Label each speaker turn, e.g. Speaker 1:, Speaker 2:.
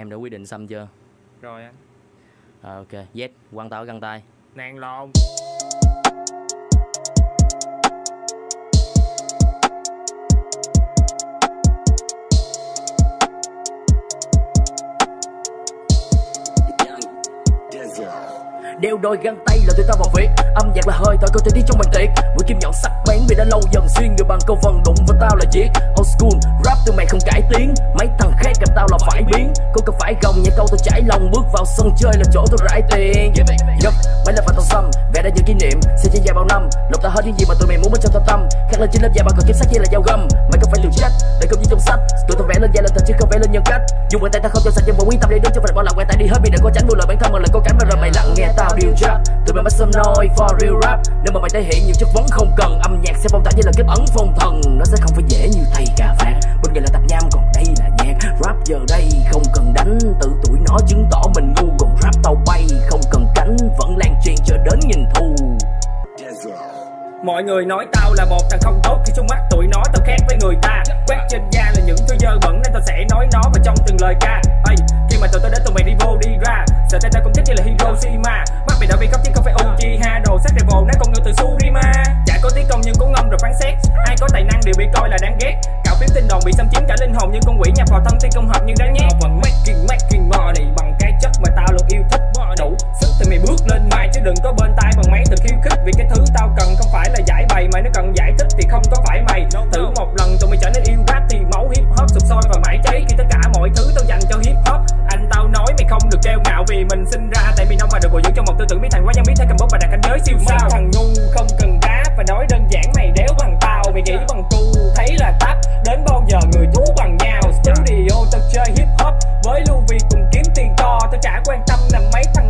Speaker 1: Em đã quyết định xăm chưa?
Speaker 2: Rồi anh.
Speaker 1: À, ok, Z, quăng tao ở găng tay.
Speaker 2: Nàng lộn.
Speaker 3: Đeo đôi găng tay là tụi ta vào việc âm nhạc là hơi thở cơ thể tiết trong bàn tiệc. Mũi kim nhọn sắc bén vì đã lâu dần xuyên người bằng câu vần đụng vào tao là giết old school rap từ mày không cải tiến. Mấy thằng khác gặp tao biến. Cô cần phải gồng những câu tôi trải lòng bước vào sân chơi là chỗ tôi rải tiền. Yup, mấy là phạt tàu xăm vẽ ra những kỷ niệm sẽ chỉ dài bao năm. Lột ta hết những gì mà tụi mày muốn bên trong thâm tâm khác lên trên lớp da mà còn kiểm sát chỉ là dao găm. Mày không phải tự trách để công như trong sách. Tụi tôi vẽ lên da lên thật chứ không vẽ lên nhân cách. Dùng bàn tay ta không cho sạch nhưng vẫn quyết tâm để đứng cho phải bỏ lại quen tay đi hết vì đừng có tránh buông lời bản thân mà lại cố cánh và rồi mày lặng nghe tao điều trap. Tụi mày bắt sân nói for real rap. Nếu mà mày thể hiện nhiều chất vấn không cần âm nhạc sẽ phong tỏa như là kết ấn phong thần. Nó nó chứng tỏ mình ngu còn rap tàu bay. Không cần cánh vẫn lan truyền cho đến nghìn thu
Speaker 2: Mọi người nói tao là một thằng không tốt Khi trong mắt tụi nó tao khác với người ta. Quét trên da là những thứ dơ bẩn Nên tao sẽ nói nó vào trong từng lời ca. Hey, Khi mà tụi tao đến tụi mày đi vô đi ra. Sợ tay tao cũng thích như là Hiroshima. Mắt mày đã bị khóc chứ không phải Uchiha Đồ sắc devil nó con ngựa từ Surima. Chả có tiếng công nhưng có ngâm rồi phán xét. Ai có tài năng đều bị coi là đáng ghét. Cạo phím tinh đồn bị xâm chiếm cả linh hồn Như con quỷ nhập vào thân tiên công hợp nhưng đáng nhét đừng có bên tai bằng máy thật khiêu khích vì cái thứ tao cần không phải là giải bày mà nó cần giải thích thì không có phải mày. Thử một lần tụi mày trở nên yêu rap thì máu hip hop sụp sôi và mãi cháy. Khi tất cả mọi thứ tao dành cho hip hop anh tao nói mày không được treo ngạo vì mình sinh ra. Tại miền đông và được bồi dưỡng trong một tư tưởng biến thành quá. Nhân biết thế cầm bút và đạt cảnh giới siêu sao. Thằng ngu không cần rap và nói đơn giản mày đéo bằng tao. Mày nghĩ bằng cu thấy là tắt. Đến bao giờ người thú bằng nhau? Studio tao chơi hip hop với lưu vi cùng kiếm tiền to. Tao chả quan tâm làm mấy thằng